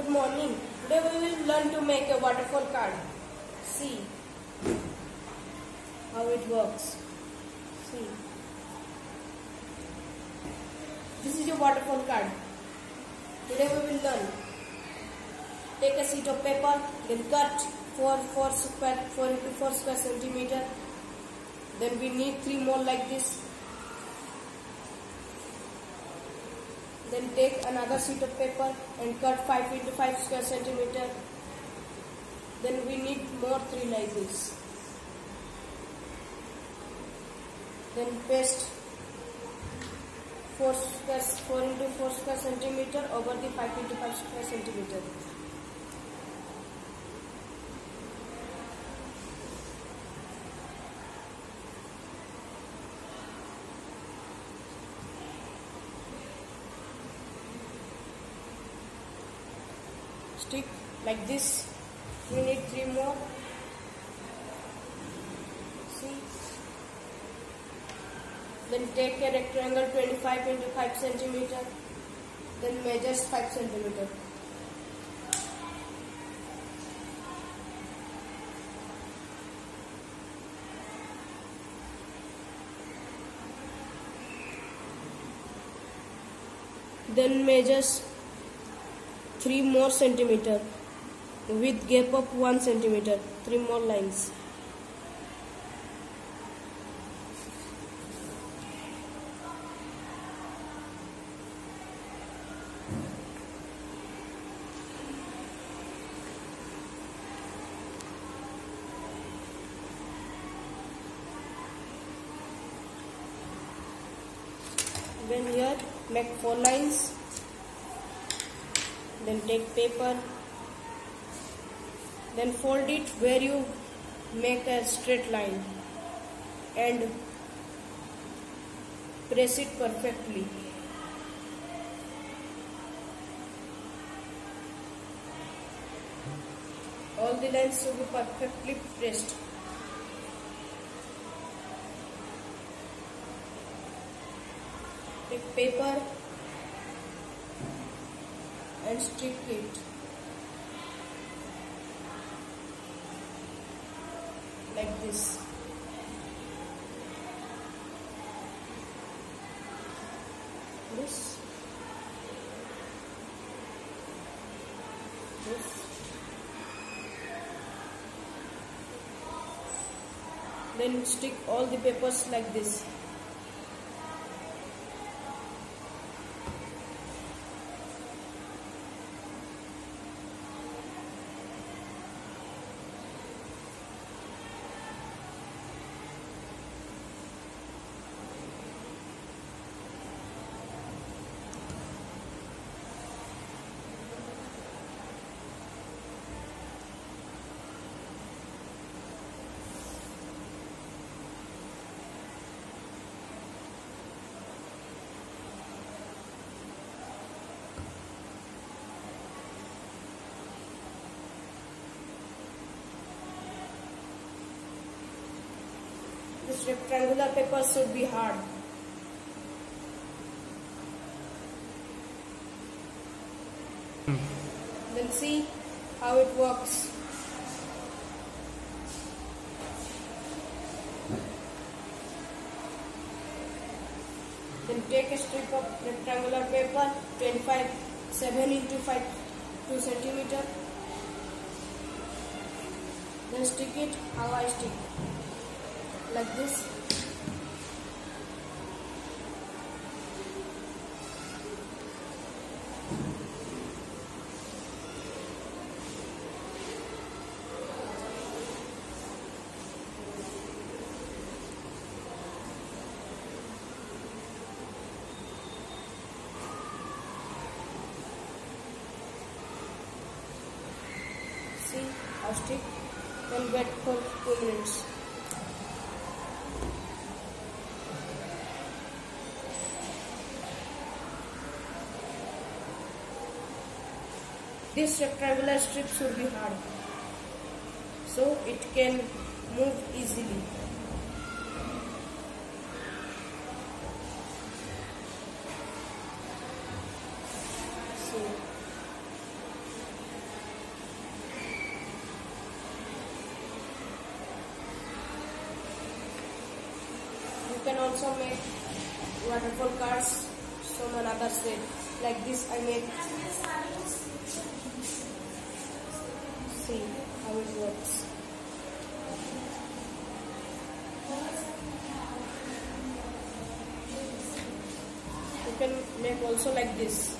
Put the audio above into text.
Good morning. Today we will learn to make a waterfall card. See how it works. See. This is your waterfall card. Today we will learn. Take a sheet of paper, then cut 4, 4 square, 4 into 4 square centimeter. Then we need 3 more like this. Then take another sheet of paper and cut 5 into 5 square centimeter. Then we need more three like this. Then paste 4 square 4 into 4 square centimeter over the 5 into 5 square centimeter. Stick like this. We need three more. See? Then take a rectangle 25 into 5 centimeter. Then measures 5 centimeter. Then measures 3 more centimeter with gap of 1 centimeter. 3 more lines. Then here make 4 lines then take paper then fold it where you make a straight line and press it perfectly. All the lines should be perfectly pressed. Take paper and stick it like this. This. This. Then stick all the papers like this rectangular paper should be hard. Then see how it works. Then take a strip of rectangular paper, 25, 7 into 5, 2 centimeter. Then stick it how I stick like this. See how stick then wait for 2 minutes This rectangular strip should be hard so it can move easily. You can also make wonderful cars from another shape. Like this I make. See how it works. You can make also like this.